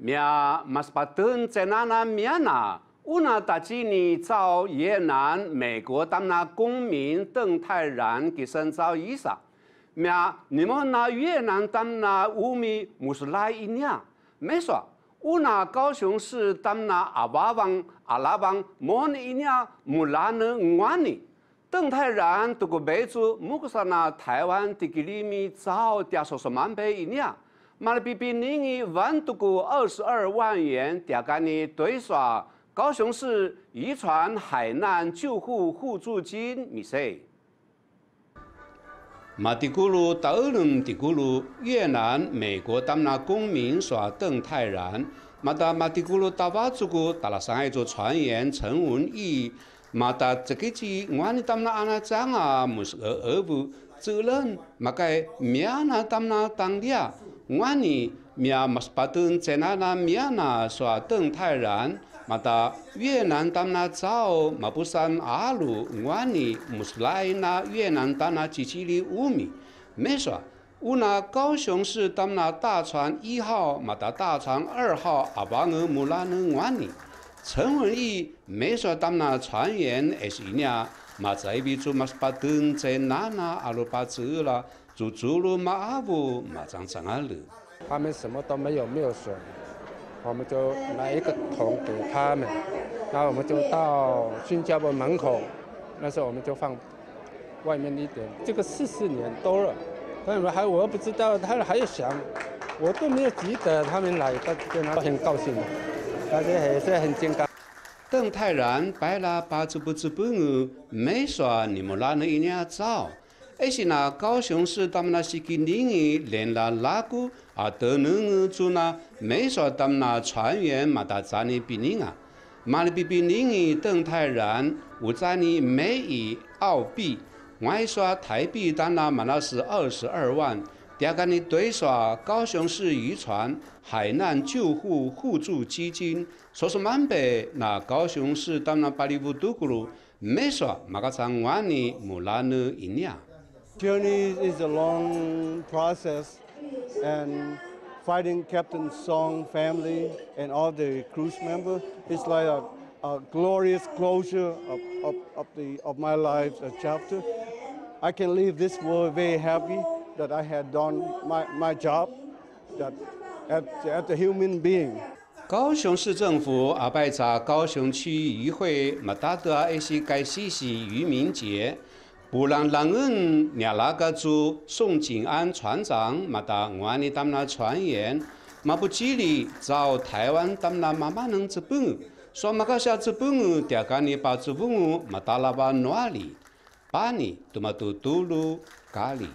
苗马斯巴登在那那苗那，乌那达基尼遭越南、美国当那公民邓泰然给深造以上，苗你们那越南当那乌米穆斯来一年，没说。乌那高雄市当那阿巴王阿拉邦莫尼一年木拉呢五万年。邓泰然这个备注，木克萨那台湾的个里面早点说说满倍一年，马来比比你万多个二十二万元，点个你对刷高雄市遗传海难救护互助金，米塞。马蒂古鲁达尔伦蒂古鲁越南美国当那公民耍邓泰然，马达马蒂古鲁达瓦祖古达拉上海做船员陈文义。mata cekeci ngwani tamna ana changa mus ebu zulen makai miana tamna tangdia 我呢，米亚马斯巴顿在那那米亚那耍邓泰然，马达越南当那赵马布山阿鲁，我呢穆斯莱那越南当那几千里乌米，没耍，乌那高雄市当那大船一号马达大船二号阿巴尔穆拉那我呢，陈文义没说当那船员，而是一辆马在比做马斯巴顿在那那阿鲁巴兹了。做走路马阿不嘛长长阿路。他们什么都没有，没有水，我们就拿一个桶给他们，然后我们就到新加坡门口，那时候我们就放外面一点。这个四十年多了，他们还我不知道，他们还想，我都没有记得他们来，他跟他很高兴。大家还是很健康。邓泰然白了八字不知本哦，没说你们哪能一年早，而是那高雄市他们那些个邻居连了那个啊都能做那，没说他们那船员嘛他在那比邻啊，马里比比邻居邓泰然我在你每一澳币，外说台币当那嘛那是二十二万。第二个呢，对刷高雄市渔船海难救护互助基金，说是满百，那高雄市当然八里五度咕噜，没说马个上万呢，木拉呢一年。Journey is a long process, and fighting Captain Song family and all the cruise members is like a, a glorious closure of, of, of, the, of my life's chapter. I can leave this world very happy. that I had done my, my job that as, as a human being. 高雄市政府阿拜查高雄区议会马达德阿一些该西西渔民节， 不让让人伢那个做宋景安船长马达万里当那船员，马不吉利找台湾当那妈妈能资本，说马个下资本，第二个你把资本马达拉巴哪里，把你多么多多路咖喱。